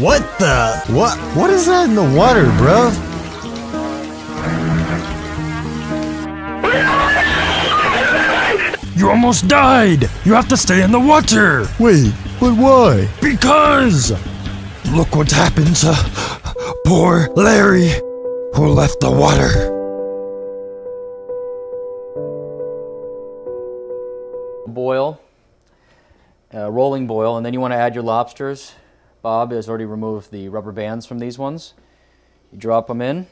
What the? What? What is that in the water, bruv? You almost died! You have to stay in the water! Wait, but why? Because! Look what happened to poor Larry, who left the water. boil, uh, rolling boil, and then you want to add your lobsters. Bob has already removed the rubber bands from these ones. You drop them in.